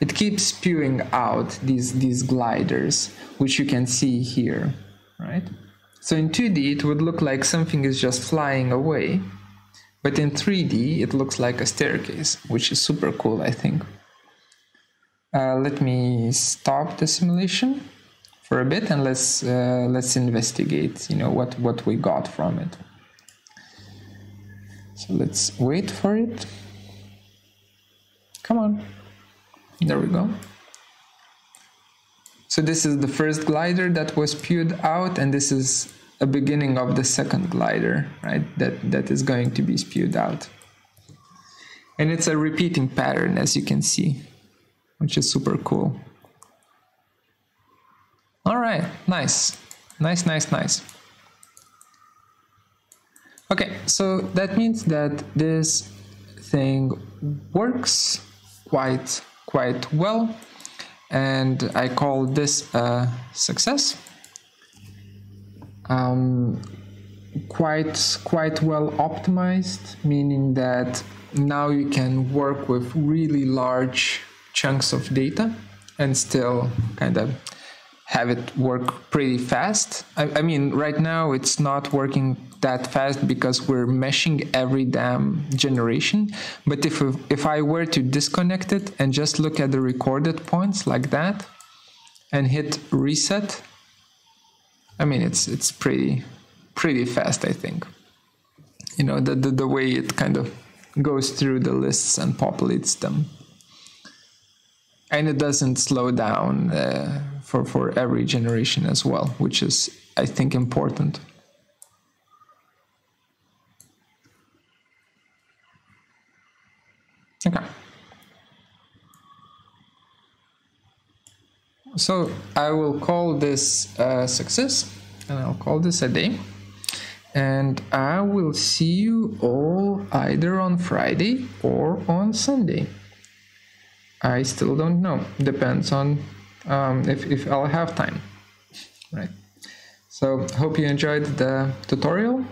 it keeps spewing out these these gliders, which you can see here right? So in 2D, it would look like something is just flying away, but in 3D, it looks like a staircase, which is super cool, I think. Uh, let me stop the simulation for a bit and let's uh, let's investigate, you know, what what we got from it. So let's wait for it. Come on. There we go. So this is the first glider that was spewed out and this is a beginning of the second glider, right? That, that is going to be spewed out. And it's a repeating pattern as you can see, which is super cool. All right, nice, nice, nice, nice. Okay, so that means that this thing works quite, quite well and I call this a success. Um, quite quite well optimized, meaning that now you can work with really large chunks of data and still kind of have it work pretty fast. I, I, mean, right now it's not working that fast because we're meshing every damn generation. But if if I were to disconnect it and just look at the recorded points like that, and hit reset, I mean it's it's pretty pretty fast. I think. You know the the, the way it kind of goes through the lists and populates them and it doesn't slow down uh, for for every generation as well, which is I think important. Okay. So I will call this a success and I'll call this a day. And I will see you all either on Friday or on Sunday. I still don't know. Depends on um, if, if I'll have time, right? So hope you enjoyed the tutorial.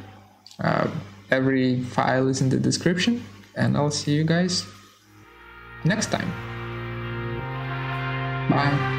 Uh, every file is in the description and I'll see you guys next time. Bye.